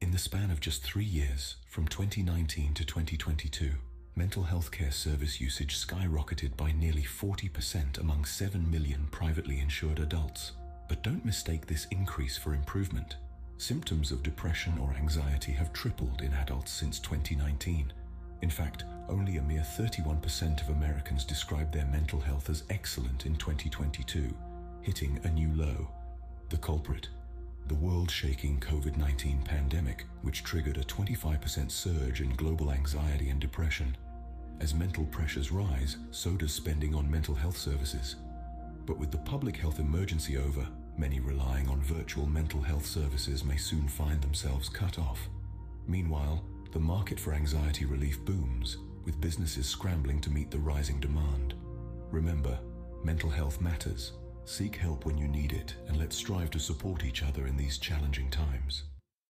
In the span of just three years, from 2019 to 2022, mental health care service usage skyrocketed by nearly 40% among 7 million privately insured adults. But don't mistake this increase for improvement. Symptoms of depression or anxiety have tripled in adults since 2019. In fact, only a mere 31% of Americans described their mental health as excellent in 2022, hitting a new low. The culprit? The world-shaking COVID-19 pandemic, which triggered a 25% surge in global anxiety and depression. As mental pressures rise, so does spending on mental health services. But with the public health emergency over, Many relying on virtual mental health services may soon find themselves cut off. Meanwhile, the market for anxiety relief booms, with businesses scrambling to meet the rising demand. Remember, mental health matters. Seek help when you need it, strive to support each other in these challenging times.